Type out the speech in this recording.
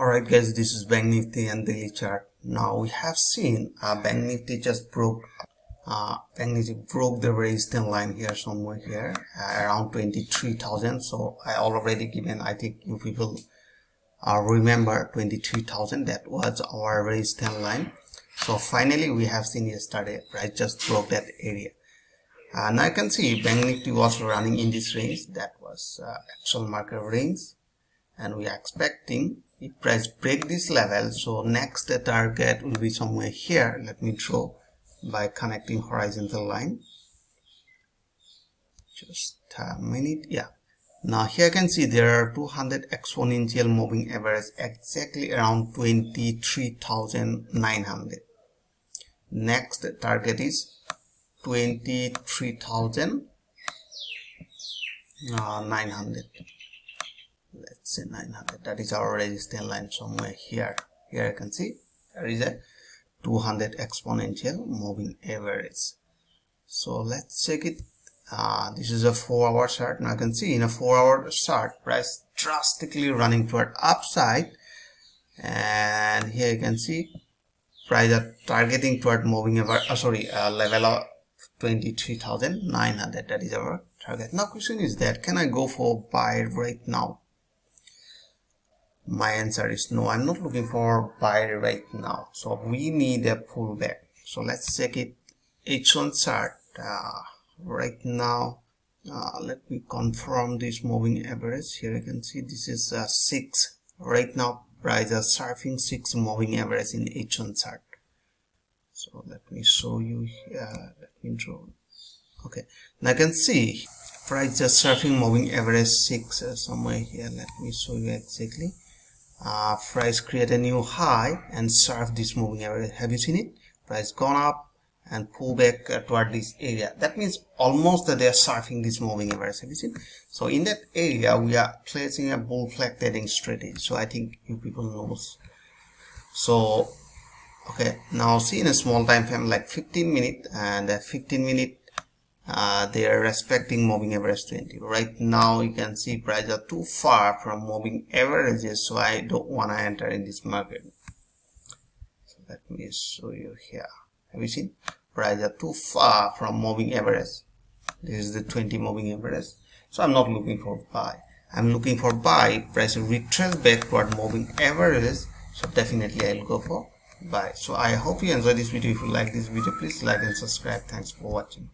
Alright guys, this is Bank Nifty and daily chart. Now we have seen uh, Bank Nifty just broke uh, Bank Nifty broke the resistance line here somewhere here uh, around 23,000 so I already given I think you people uh, remember 23,000 that was our resistance line. So finally we have seen yesterday price just broke that area. And I can see Bank Nifty was running in this range. That was uh, actual market range and we are expecting if price break this level so next the target will be somewhere here. Let me draw by connecting horizontal line. Just a minute. Yeah. Now here you can see there are 200 exponential moving average exactly around 23,900 next target is 23,900 uh, let's say 900 that is our resistance line somewhere here. Here you can see. There is a 200 exponential moving average. So let's check it. Uh, this is a four hour chart. Now you can see in a four hour chart price drastically running toward upside. And here you can see price are targeting toward moving average uh, sorry uh, level of 23,900 that is our target. Now question is that can I go for buy right now my answer is no i'm not looking for buy right now. So we need a pullback. So let's check it. H1 chart uh, right now. Uh, let me confirm this moving average. Here you can see this is uh, six. Right now price is surfing six moving average in h1 chart. So let me show you here let me draw. Okay. Now I can see price just surfing moving average six uh, somewhere here. Let me show you exactly uh, price create a new high and surf this moving average have you seen it? Price gone up and pull back uh, toward this area. That means almost that they are surfing this moving average have you seen? So in that area we are placing a bull flag trading strategy so i think you people knows so okay now see in a small time frame like 15 minute and 15 minute uh, they are respecting moving average 20 right now you can see price are too far from moving averages so I don't want to enter in this market. So let me show you here. Have you seen? Price are too far from moving average this is the 20 moving average so I'm not looking for buy. I'm looking for buy. Price retrace back toward moving averages so definitely I'll go for buy. So I hope you enjoy this video. If you like this video please like and subscribe. Thanks for watching